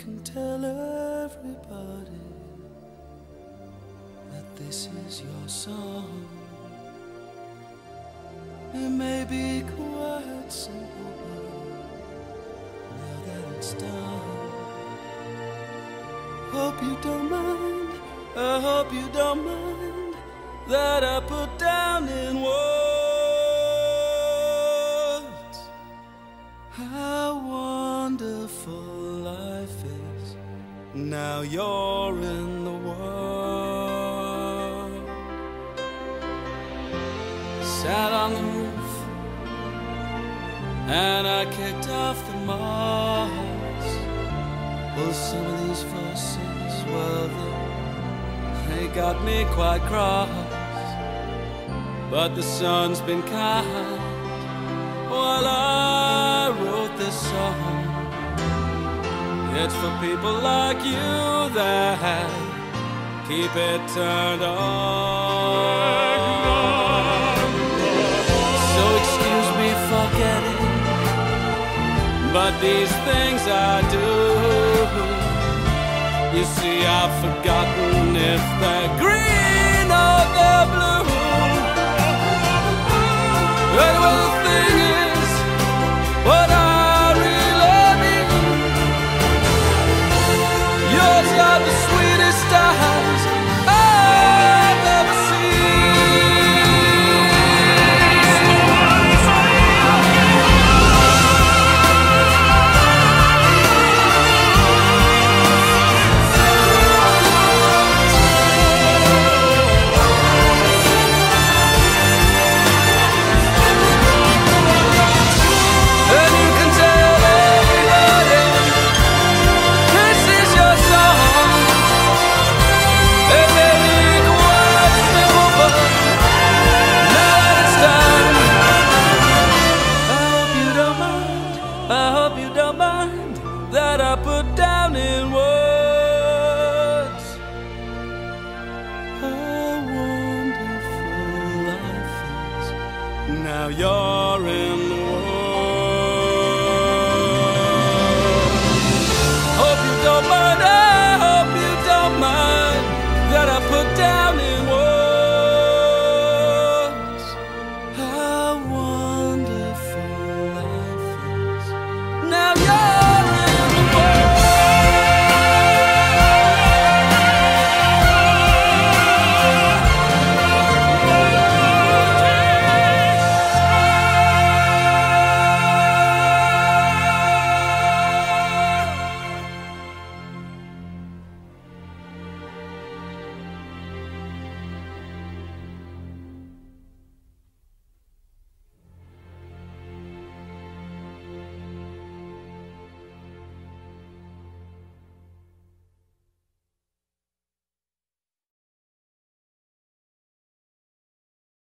can tell everybody that this is your song. It may be quite simple, but now that it's done, hope you don't mind. I hope you don't mind that I put down in Now you're in the world. Sat on the roof and I kicked off the moss. Well, some of these voices, well, they got me quite cross. But the sun's been kind while I It's for people like you that keep it turned on. So excuse me for getting, but these things I do. You see, I've forgotten if they're green lado. that I put down in words. How wonderful life is. Now you're in the world. Hope you don't mind. I hope you don't mind that I put down in words.